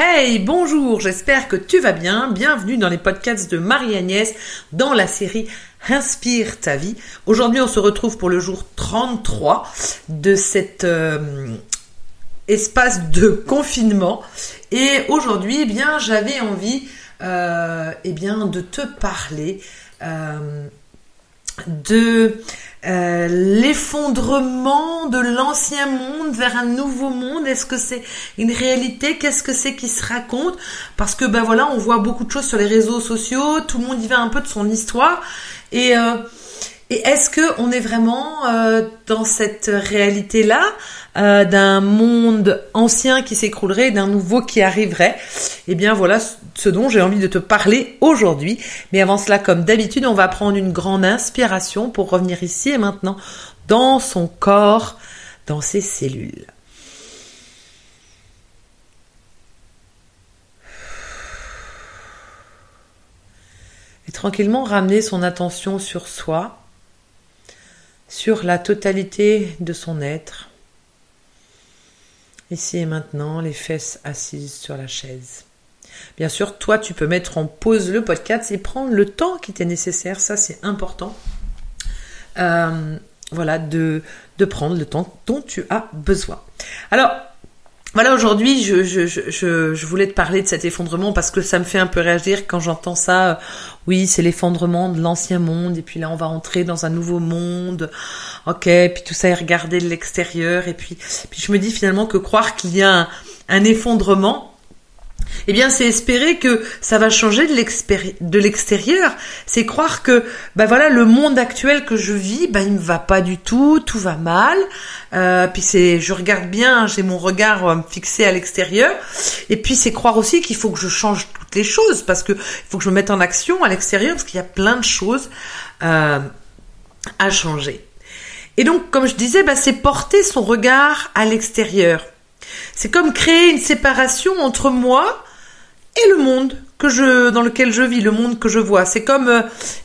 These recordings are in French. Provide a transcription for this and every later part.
Hey, bonjour, j'espère que tu vas bien. Bienvenue dans les podcasts de Marie-Agnès dans la série Inspire ta vie. Aujourd'hui, on se retrouve pour le jour 33 de cet euh, espace de confinement. Et aujourd'hui, eh bien, j'avais envie euh, eh bien, de te parler euh, de euh, l'effondrement de l'ancien monde vers un nouveau monde Est-ce que c'est une réalité? Qu'est-ce que c'est qui se raconte? Parce que ben voilà, on voit beaucoup de choses sur les réseaux sociaux, tout le monde y va un peu de son histoire. Et, euh, et est-ce que on est vraiment euh, dans cette réalité-là euh, d'un monde ancien qui s'écroulerait, d'un nouveau qui arriverait? Eh bien voilà ce dont j'ai envie de te parler aujourd'hui. Mais avant cela, comme d'habitude, on va prendre une grande inspiration pour revenir ici et maintenant dans son corps, dans ses cellules. Et tranquillement ramener son attention sur soi sur la totalité de son être. Ici et maintenant, les fesses assises sur la chaise. Bien sûr, toi, tu peux mettre en pause le podcast et prendre le temps qui t'est nécessaire. Ça, c'est important. Euh, voilà, de, de prendre le temps dont tu as besoin. Alors, voilà, aujourd'hui, je, je, je, je, voulais te parler de cet effondrement parce que ça me fait un peu réagir quand j'entends ça. Euh, oui, c'est l'effondrement de l'ancien monde et puis là, on va entrer dans un nouveau monde. Ok, puis tout ça est regardé de l'extérieur et puis, puis je me dis finalement que croire qu'il y a un, un effondrement, eh bien, c'est espérer que ça va changer de l'extérieur. C'est croire que, bah voilà, le monde actuel que je vis, bah il me va pas du tout, tout va mal. Euh, puis c'est, je regarde bien, j'ai mon regard euh, fixé à l'extérieur. Et puis c'est croire aussi qu'il faut que je change toutes les choses parce que faut que je me mette en action à l'extérieur parce qu'il y a plein de choses euh, à changer. Et donc, comme je disais, bah, c'est porter son regard à l'extérieur. C'est comme créer une séparation entre moi et le monde que je dans lequel je vis, le monde que je vois. C'est comme euh,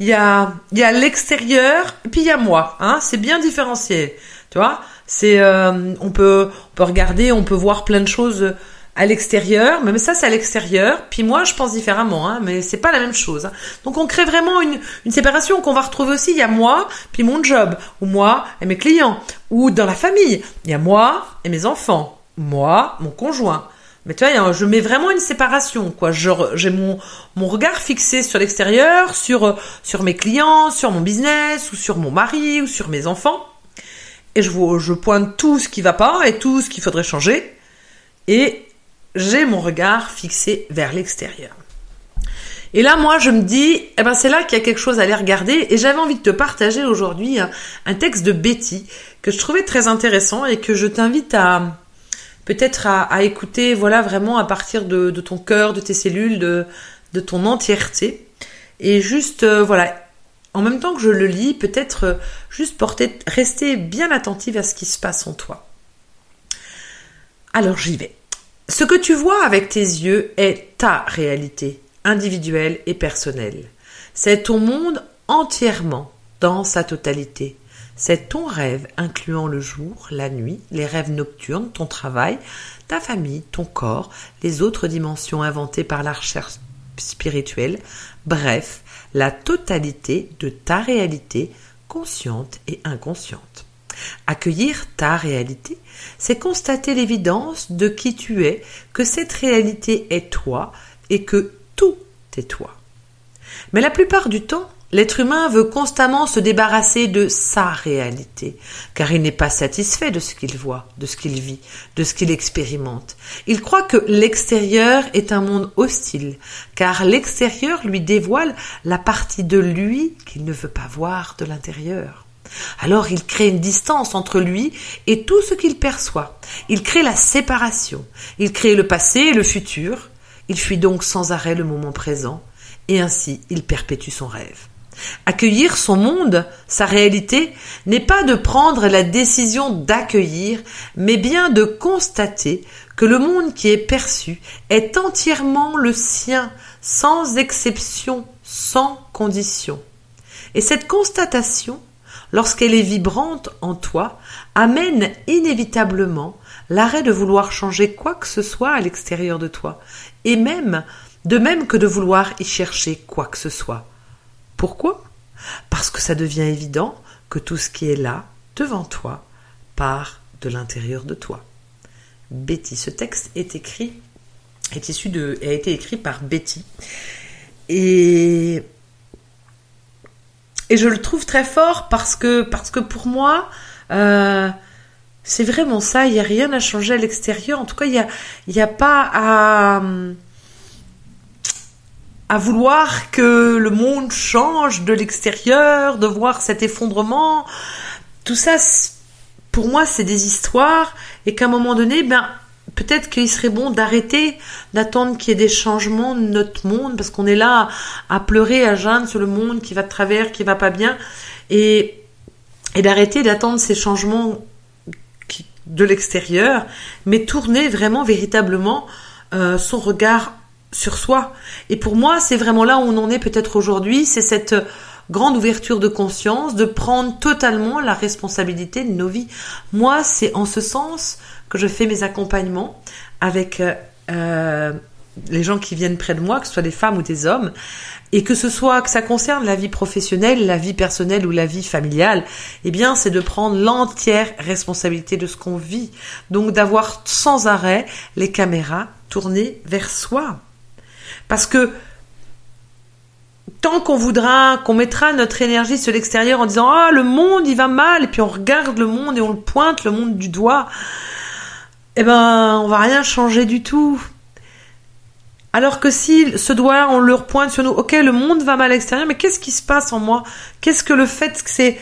il y a y a l'extérieur puis il y a moi. Hein, c'est bien différencié. Tu vois, c'est euh, on peut on peut regarder, on peut voir plein de choses à l'extérieur, même ça c'est à l'extérieur. Puis moi je pense différemment, hein, mais c'est pas la même chose. Hein. Donc on crée vraiment une, une séparation qu'on va retrouver aussi. Il y a moi, puis mon job, ou moi et mes clients, ou dans la famille. Il y a moi et mes enfants moi, mon conjoint. Mais tu vois, je mets vraiment une séparation, quoi. J'ai mon, mon regard fixé sur l'extérieur, sur, sur mes clients, sur mon business, ou sur mon mari, ou sur mes enfants. Et je, je pointe tout ce qui va pas et tout ce qu'il faudrait changer. Et j'ai mon regard fixé vers l'extérieur. Et là, moi, je me dis, eh ben, c'est là qu'il y a quelque chose à aller regarder. Et j'avais envie de te partager aujourd'hui un, un texte de Betty que je trouvais très intéressant et que je t'invite à, peut-être à, écouter, voilà, vraiment à partir de, ton cœur, de tes cellules, de, ton entièreté. Et juste, euh, voilà, en même temps que je le lis, peut-être euh, juste porter, rester bien attentive à ce qui se passe en toi. Alors j'y vais. Ce que tu vois avec tes yeux est ta réalité, individuelle et personnelle. C'est ton monde entièrement, dans sa totalité. C'est ton rêve, incluant le jour, la nuit, les rêves nocturnes, ton travail, ta famille, ton corps, les autres dimensions inventées par la recherche spirituelle, bref, la totalité de ta réalité, consciente et inconsciente. Accueillir ta réalité, c'est constater l'évidence de qui tu es, que cette réalité est toi et que tout est toi. Mais la plupart du temps, L'être humain veut constamment se débarrasser de sa réalité, car il n'est pas satisfait de ce qu'il voit, de ce qu'il vit, de ce qu'il expérimente. Il croit que l'extérieur est un monde hostile, car l'extérieur lui dévoile la partie de lui qu'il ne veut pas voir de l'intérieur. Alors il crée une distance entre lui et tout ce qu'il perçoit. Il crée la séparation. Il crée le passé et le futur. Il fuit donc sans arrêt le moment présent, et ainsi il perpétue son rêve. Accueillir son monde, sa réalité, n'est pas de prendre la décision d'accueillir, mais bien de constater que le monde qui est perçu est entièrement le sien, sans exception, sans condition. Et cette constatation, lorsqu'elle est vibrante en toi, amène inévitablement l'arrêt de vouloir changer quoi que ce soit à l'extérieur de toi, et même, de même que de vouloir y chercher quoi que ce soit. Pourquoi? Parce que ça devient évident que tout ce qui est là, devant toi, part de l'intérieur de toi. Betty, ce texte est écrit, est issu de, a été écrit par Betty. Et, et je le trouve très fort parce que, parce que pour moi, euh, c'est vraiment ça, il n'y a rien à changer à l'extérieur. En tout cas, il n'y a, y a pas à, à vouloir que le monde change de l'extérieur, de voir cet effondrement. Tout ça, pour moi, c'est des histoires et qu'à un moment donné, ben, peut-être qu'il serait bon d'arrêter d'attendre qu'il y ait des changements de notre monde parce qu'on est là à, pleurer, à geindre sur le monde qui va de travers, qui va pas bien et, et d'arrêter d'attendre ces changements de l'extérieur, mais tourner vraiment véritablement euh, son regard sur soi. Et pour moi, c'est vraiment là où on en est peut-être aujourd'hui, c'est cette grande ouverture de conscience, de prendre totalement la responsabilité de nos vies. Moi, c'est en ce sens que je fais mes accompagnements avec euh, euh, les gens qui viennent près de moi, que ce soit des femmes ou des hommes, et que ce soit que ça concerne la vie professionnelle, la vie personnelle ou la vie familiale, eh bien, c'est de prendre l'entière responsabilité de ce qu'on vit. Donc, d'avoir sans arrêt les caméras tournées vers soi. Parce que tant qu'on voudra, qu'on mettra notre énergie sur l'extérieur en disant ah le monde il va mal et puis on regarde le monde et on le pointe le monde du doigt, eh ben on va rien changer du tout. Alors que si ce doigt, on le pointe sur nous, ok, le monde va mal à l'extérieur, mais qu'est-ce qui se passe en moi? Qu'est-ce que le fait que c'est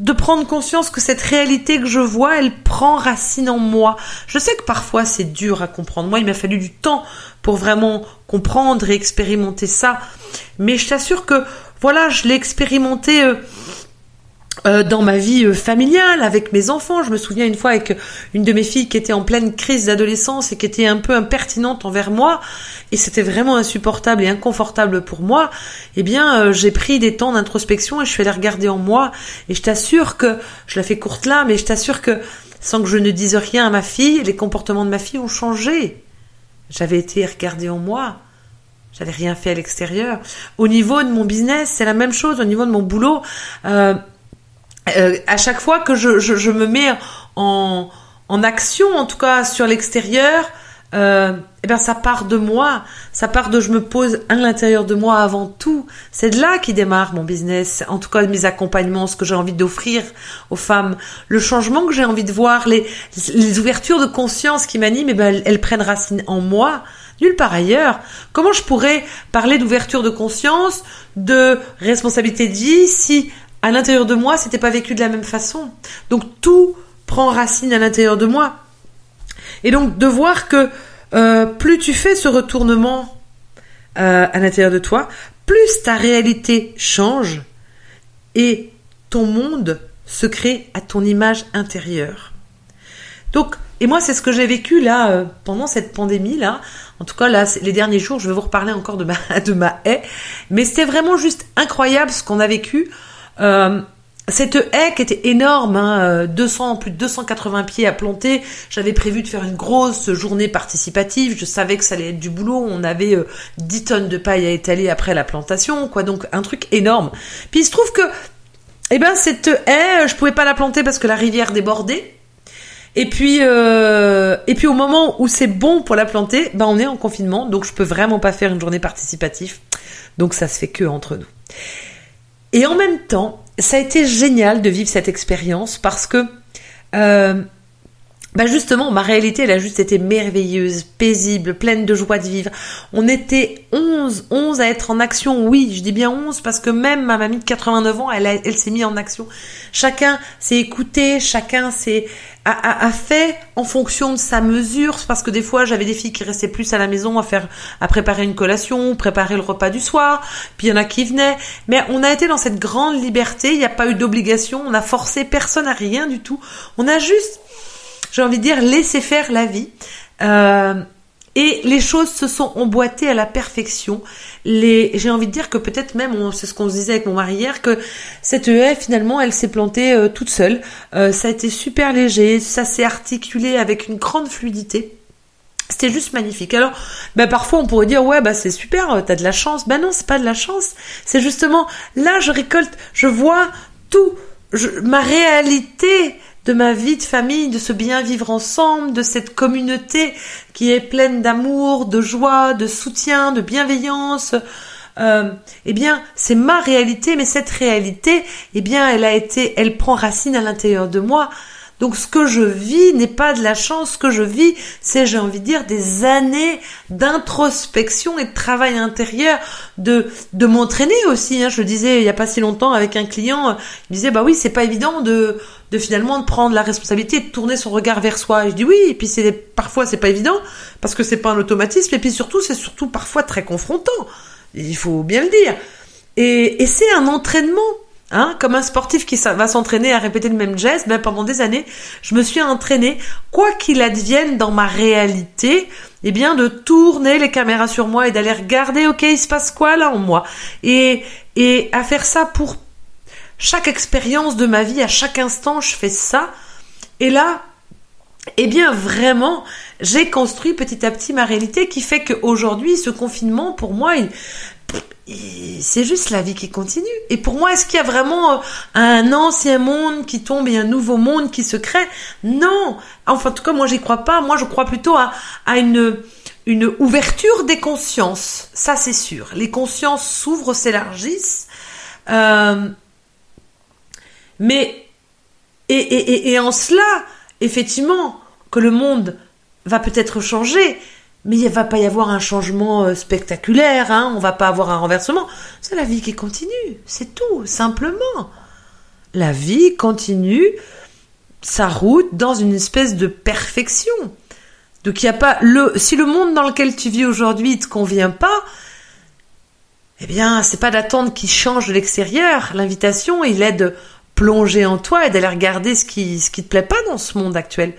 de prendre conscience que cette réalité que je vois, elle prend racine en moi. Je sais que parfois c'est dur à comprendre. Moi, il m'a fallu du temps pour vraiment comprendre et expérimenter ça. Mais je t'assure que, voilà, je l'ai expérimenté euh, euh, dans ma vie euh, familiale avec mes enfants. Je me souviens une fois avec une de mes filles qui était en pleine crise d'adolescence et qui était un peu impertinente envers moi et c'était vraiment insupportable et inconfortable pour moi. Eh bien, euh, j'ai pris des temps d'introspection et je suis allée regarder en moi et je t'assure que je la fais courte là, mais je t'assure que sans que je ne dise rien à ma fille, les comportements de ma fille ont changé. J'avais été regarder en moi. J'avais rien fait à l'extérieur. Au niveau de mon business, c'est la même chose. Au niveau de mon boulot, euh, à chaque fois que je, je, je me mets en, en, action, en tout cas sur l'extérieur, euh, eh ben ça part de moi, ça part de je me pose à l'intérieur de moi avant tout. C'est de là qui démarre mon business, en tout cas mes accompagnements, ce que j'ai envie d'offrir aux femmes, le changement que j'ai envie de voir, les, les ouvertures de conscience qui m'animent, eh ben elles, elles prennent racine en moi nulle part ailleurs. Comment je pourrais parler d'ouverture de conscience, de responsabilité de vie si à l'intérieur de moi, c'était pas vécu de la même façon. Donc tout prend racine à l'intérieur de moi. Et donc de voir que euh, plus tu fais ce retournement euh, à l'intérieur de toi, plus ta réalité change et ton monde se crée à ton image intérieure. Donc, et moi, c'est ce que j'ai vécu là euh, pendant cette pandémie là. En tout cas, là, les derniers jours, je vais vous reparler encore de ma de ma haie, mais c'était vraiment juste incroyable ce qu'on a vécu. Euh, cette haie qui était énorme, hein, 200, euh, plus de 280 pieds à planter. J'avais prévu de faire une grosse journée participative. Je savais que ça allait être du boulot. On avait 10 euh, tonnes de paille à étaler après la plantation, quoi. Donc un truc énorme. Puis il se trouve que, eh ben, cette haie, je pouvais pas la planter parce que la rivière débordait. Et puis, euh, et puis au moment où c'est bon pour la planter, ben on est en confinement, donc je peux vraiment pas faire une journée participative. Donc ça se fait que entre nous. Et en même temps, ça a été génial de vivre cette expérience parce que euh, bah justement, ma réalité, elle a juste été merveilleuse, paisible, pleine de joie de vivre. On était 11, 11 à être en action. Oui, je dis bien 11 parce que même ma mamie de 89 ans, elle, elle s'est mise en action. Chacun s'est écouté, chacun s'est a, a, fait en fonction de sa mesure, parce que des fois j'avais des filles qui restaient plus à la maison à faire, à préparer une collation, préparer le repas du soir, puis il y en a qui venaient. Mais on a été dans cette grande liberté, il n'y a pas eu d'obligation, on a forcé personne à rien du tout. On a juste, j'ai envie de dire, laissé faire la vie. Euh, et les choses se sont emboîtées à la perfection. Les, j'ai envie de dire que peut-être même, c'est ce qu'on se disait avec mon mari hier, que cette haie finalement, elle s'est plantée euh, toute seule. Euh, ça a été super léger, ça s'est articulé avec une grande fluidité. C'était juste magnifique. Alors, ben parfois on pourrait dire ouais bah c'est super, t'as de la chance. Ben non, c'est pas de la chance. C'est justement là je récolte, je vois tout, ma réalité de ma vie de famille, de ce bien vivre ensemble, de cette communauté qui est pleine d'amour, de joie, de soutien, de bienveillance. Euh, eh bien, c'est ma réalité, mais cette réalité, eh bien, elle a été, elle prend racine à l'intérieur de moi. Donc ce que je vis n'est pas de la chance, ce que je vis, c'est, j'ai envie de dire, des années d'introspection et de travail intérieur, de, de m'entraîner aussi. Hein. Je le disais il n'y a pas si longtemps avec un client, il disait, bah oui, c'est pas évident de, de finalement de prendre la responsabilité de tourner son regard vers soi. Et je dis oui, et puis c'est parfois c'est pas évident parce que c'est pas un automatisme, et puis surtout c'est surtout parfois très confrontant. Il faut bien le dire. Et, et c'est un entraînement. Hein, comme un sportif qui va s'entraîner à répéter le même geste, ben pendant des années, je me suis entraînée, quoi qu'il advienne dans ma réalité, eh bien de tourner les caméras sur moi et d'aller regarder, ok, il se passe quoi là en moi, et à faire ça pour chaque expérience de ma vie, à chaque instant, je fais ça, et là, eh bien vraiment, j'ai construit petit à petit ma réalité qui fait qu'aujourd'hui, ce confinement, pour moi, il, c'est juste la vie qui continue. Et pour moi, est-ce qu'il y a vraiment euh, un ancien monde qui tombe et un nouveau monde qui se crée? Non. Enfin, en tout cas, moi, j'y crois pas. Moi, je crois plutôt à, une, ouverture des consciences. Ça, c'est sûr. Les consciences s'ouvrent, s'élargissent. Euh, mais, et en cela, effectivement, que le monde va peut-être changer, mais il va pas y avoir un changement euh, spectaculaire, hein, on va pas avoir un renversement. C'est la vie qui continue, c'est tout, simplement. La vie continue sa route dans une espèce de perfection. Donc il y a pas le si le monde dans lequel tu vis aujourd'hui te convient pas, eh bien, c'est pas d'attendre qu'il change de l'extérieur. L'invitation, il est de plonger en toi et d'aller regarder ce qui ce qui te plaît pas dans ce monde actuel.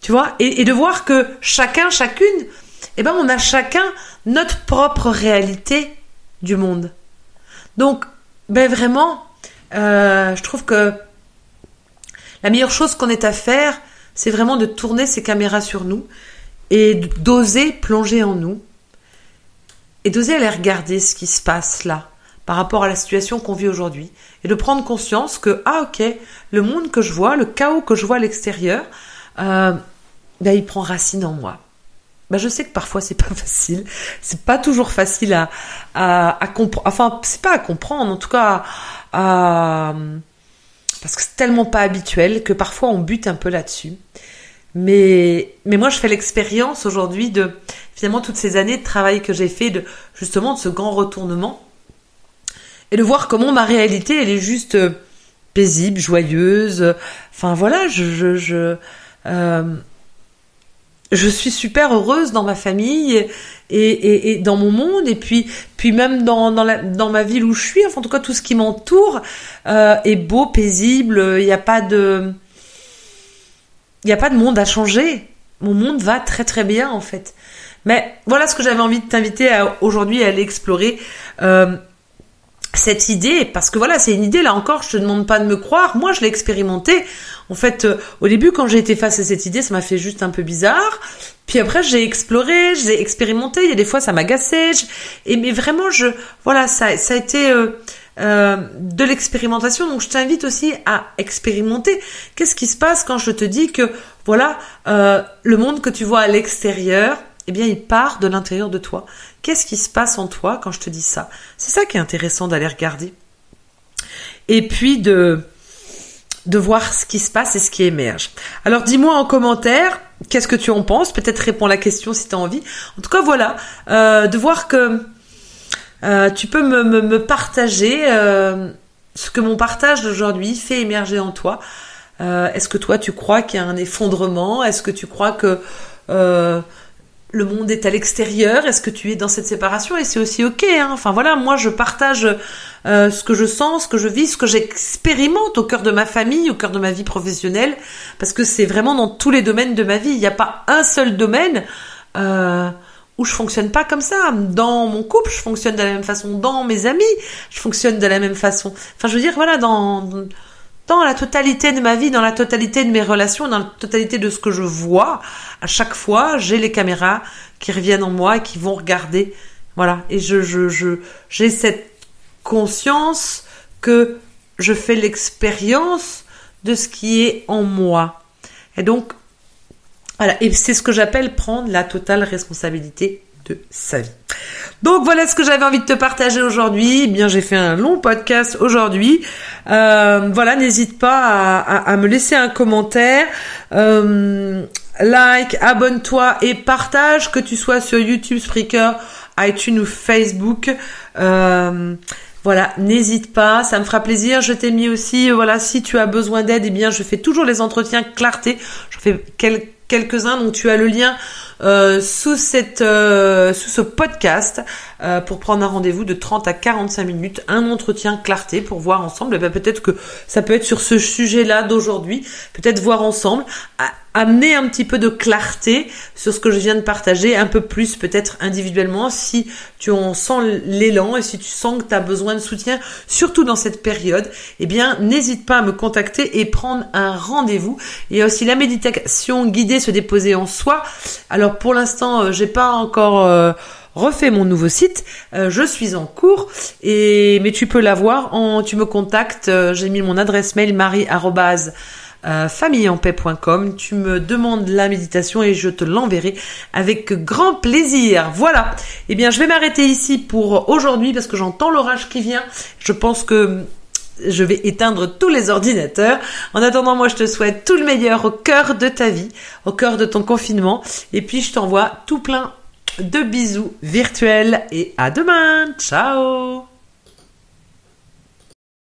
Tu vois et, de voir que chacun, chacune, eh ben, on a chacun notre propre réalité du monde. Donc, ben vraiment, euh, je trouve que la meilleure chose qu'on ait à faire, c'est vraiment de tourner ces caméras sur nous et d'oser plonger en nous et d'oser aller regarder ce qui se passe là par rapport à la situation qu'on vit aujourd'hui et de prendre conscience que ah ok le monde que je vois le chaos que je vois à l'extérieur euh, ben, il prend racine en moi. Ben, je sais que parfois c'est pas facile, c'est pas toujours facile à, à, comprendre, enfin c'est pas à comprendre, en tout cas parce que c'est tellement pas habituel que parfois on bute un peu là-dessus. Mais, mais moi je fais l'expérience aujourd'hui de finalement toutes ces années de travail que j'ai fait de justement de ce grand retournement et de voir comment ma réalité elle est juste euh, paisible, joyeuse. Enfin voilà, je, je, je euh, je suis super heureuse dans ma famille et, et, dans mon monde et puis puis même dans dans, la, dans ma ville où je suis enfin en tout cas tout ce qui m'entoure euh, est beau paisible il n'y a pas de il n'y a pas de monde à changer. Mon monde va très très bien en fait. Mais voilà ce que j'avais envie de t'inviter aujourd'hui à aller explorer euh, cette idée, parce que voilà, c'est une idée, là encore, je te demande pas de me croire, moi je l'ai expérimenté. En fait, euh, au début, quand j'ai été face à cette idée, ça m'a fait juste un peu bizarre. Puis après, j'ai exploré, j'ai expérimenté, il y a des fois, ça m'agaçait. Et mais vraiment, je, voilà, ça, ça a été euh, euh, de l'expérimentation. Donc, je t'invite aussi à expérimenter. Qu'est-ce qui se passe quand je te dis que, voilà, le monde que tu vois à l'extérieur, eh bien, il part de l'intérieur de toi. Qu'est-ce qui se passe en toi quand je te dis ça? C'est ça qui est intéressant d'aller regarder. Et puis de, voir ce qui se passe et ce qui émerge. Alors dis-moi en commentaire, qu'est-ce que tu en penses? Peut-être réponds la question si tu as envie. En tout cas, voilà, euh, de voir que euh, tu peux me, me, partager euh, ce que mon partage d'aujourd'hui fait émerger en toi. Est-ce que toi, tu crois qu'il y a un effondrement? Est-ce que tu crois que le monde est à l'extérieur Est-ce que tu es dans cette séparation? Et c'est aussi ok. Hein. Enfin voilà, moi je partage euh, ce que je sens, ce que je vis, ce que j'expérimente au cœur de ma famille, au cœur de ma vie professionnelle, parce que c'est vraiment dans tous les domaines de ma vie. Il n'y a pas un seul domaine euh, où je fonctionne pas comme ça. Dans mon couple, je fonctionne de la même façon. Dans mes amis, je fonctionne de la même façon. Enfin, je veux dire, voilà, dans dans la totalité de ma vie, dans la totalité de mes relations, dans la totalité de ce que je vois, à chaque fois, j'ai les caméras qui reviennent en moi et qui vont regarder. Voilà. Et je, je, je, j'ai cette conscience que je fais l'expérience de ce qui est en moi. Et donc, voilà. Et c'est ce que j'appelle prendre la totale responsabilité de sa vie. Donc voilà ce que j'avais envie de te partager aujourd'hui. Eh bien, j'ai fait un long podcast aujourd'hui. Euh, voilà, n'hésite pas à, me laisser un commentaire. Euh, like, abonne-toi et partage, que tu sois sur YouTube, Spreaker, iTunes ou Facebook. Euh, voilà, n'hésite pas, ça me fera plaisir. Je t'ai mis aussi, voilà, si tu as besoin d'aide, eh bien, je fais toujours les entretiens clarté. Je fais quelques-uns, donc tu as le lien euh, sous cette euh, sous ce podcast euh, pour prendre un rendez-vous de 30 à 45 minutes, un entretien clarté pour voir ensemble. Eh ben, peut-être que ça peut être sur ce sujet-là d'aujourd'hui, peut-être voir ensemble, amener un petit peu de clarté sur ce que je viens de partager, un peu plus peut-être individuellement si tu en sens l'élan et si tu sens que tu as besoin de soutien, surtout dans cette période, eh bien n'hésite pas à me contacter et prendre un rendez-vous. Il y a aussi la méditation guidée se déposer en soi. Alors pour l'instant, euh, j'ai pas encore euh, refait mon nouveau site. Euh, je suis en cours et mais tu peux l'avoir en tu me contactes, j'ai mis mon adresse mail marie familleenpaix.com. Tu me demandes la méditation et je te l'enverrai avec grand plaisir. Voilà. Eh bien, je vais m'arrêter ici pour aujourd'hui parce que j'entends l'orage qui vient. Je pense que je vais éteindre tous les ordinateurs. En attendant, moi, je te souhaite tout le meilleur au cœur de ta vie, au cœur de ton confinement. Et puis, je t'envoie tout plein de bisous virtuels et à demain. Ciao